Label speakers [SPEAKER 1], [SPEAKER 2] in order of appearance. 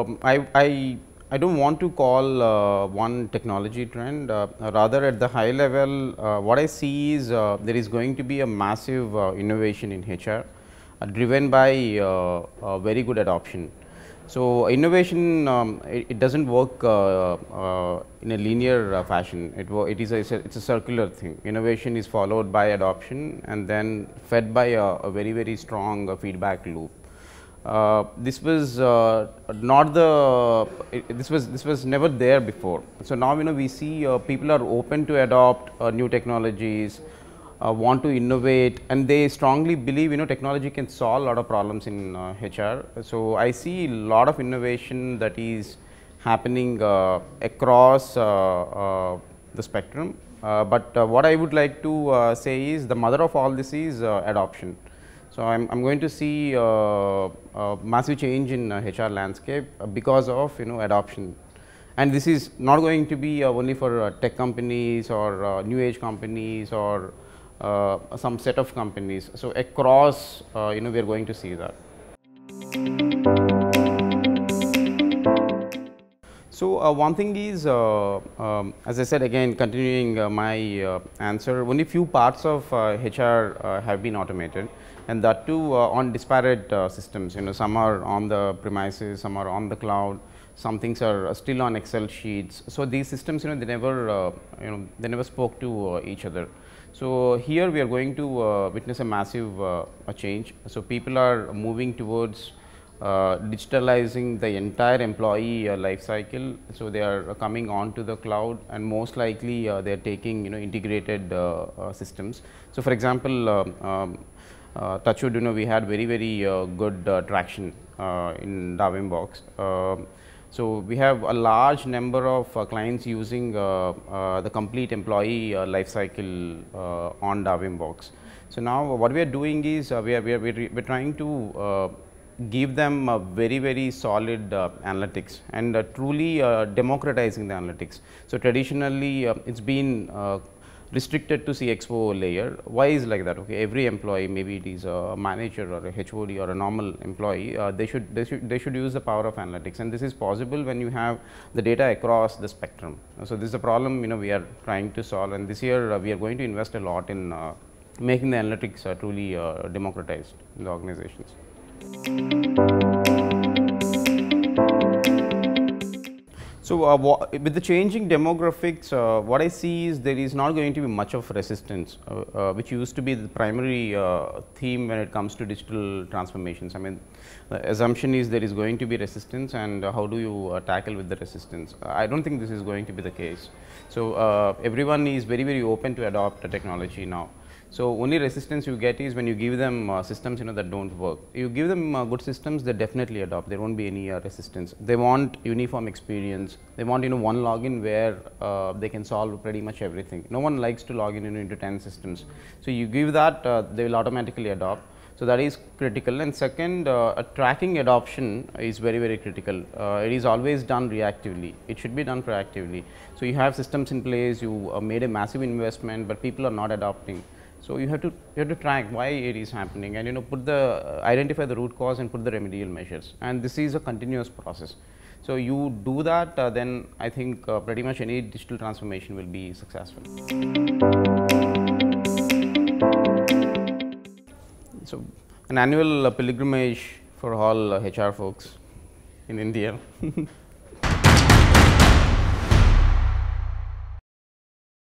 [SPEAKER 1] um, I, I, I don't want to call uh, one technology trend, uh, rather at the high level, uh, what I see is uh, there is going to be a massive uh, innovation in HR uh, driven by very good adoption. So, innovation um, it, it, doesn't work uh, uh, in a linear fashion, it, it is a, it's a, it's a circular thing. Innovation is followed by adoption and then fed by a, a very very strong feedback loop. Uh, this was uh, not the it, this was this was never there before. So, now you know we see uh, people are open to adopt new technologies, uh, want to innovate and they strongly believe you know technology can solve a lot of problems in uh, HR. So, I see a lot of innovation that is happening uh, across uh, uh, the spectrum, uh, but what I would like to say is the mother of all this is adoption. So, I am going to see a massive change in HR landscape because of you know adoption and this is not going to be uh, only for uh, tech companies or uh, new age companies or uh, some set of companies. So, across uh, you know we are going to see that. So, uh, one thing is um, as I said again continuing my answer only few parts of HR have been automated and that too on disparate systems you know some are on the premises, some are on the cloud, some things are still on excel sheets. So, these systems you know they never uh, you know they never spoke to uh, each other. So, here we are going to uh, witness a massive uh, a change. So, people are moving towards uh, digitalizing the entire employee uh, life cycle. So, they are coming on to the cloud and most likely uh, they are taking you know integrated uh, systems. So, for example, um, um uh, touchwood you know we had very very good traction in Darwinbox. Um, so, we have a large number of uh, clients using uh, uh, the complete employee life cycle on Darwinbox. So, now what we are doing is we are, we are, we are trying to give them a very very solid uh, analytics and uh, truly uh, democratizing the analytics. So, traditionally it has been restricted to CXO layer. Why is like that? Okay, every employee, maybe it is a manager or a HOD or a normal employee, uh, they should they should they should use the power of analytics, and this is possible when you have the data across the spectrum. So this is a problem you know we are trying to solve, and this year uh, we are going to invest a lot in uh, making the analytics truly democratized in the organizations. So, uh, with the changing demographics, uh, what I see is there is not going to be much of resistance, uh, uh which used to be the primary uh, theme when it comes to digital transformations. I mean, the assumption is there is going to be resistance and uh, how do you tackle with the resistance. I do not think this is going to be the case. So, everyone is very, very open to adopt the technology now. So, only resistance you get is when you give them uh, systems you know that do not work. You give them uh, good systems they definitely adopt there will not be any uh, resistance. They want uniform experience, they want you know one login where uh, they can solve pretty much everything. No one likes to log in you know, into 10 systems. So, you give that uh, they will automatically adopt. So, that is critical and second uh, tracking adoption is very very critical. Uh, it is always done reactively, it should be done proactively. So, you have systems in place, you uh, made a massive investment, but people are not adopting. So, you have to you have to track why it is happening and you know put the uh, identify the root cause and put the remedial measures and this is a continuous process. So, you do that uh, then I think uh, pretty much any digital transformation will be successful. So, an annual pilgrimage for all HR folks in India.